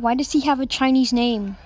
Why does he have a Chinese name?